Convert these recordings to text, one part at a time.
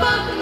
fuck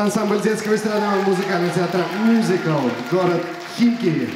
Ансамбль детского эстрадного музыкального театра «Мюзикл», город Химки.